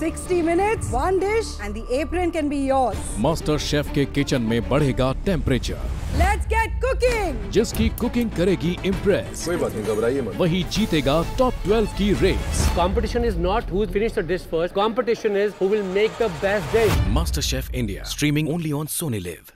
60 minutes, one dish, and the apron can be yours. MasterChef के kitchen में बढ़ेगा temperature let's get cooking जिसकी cooking करेगी impress कोई बात नहीं घबराइए मत। वही जीतेगा टॉप 12 की race competition is not who finish the dish first competition is who will make the best dish MasterChef India streaming only on Sony LIV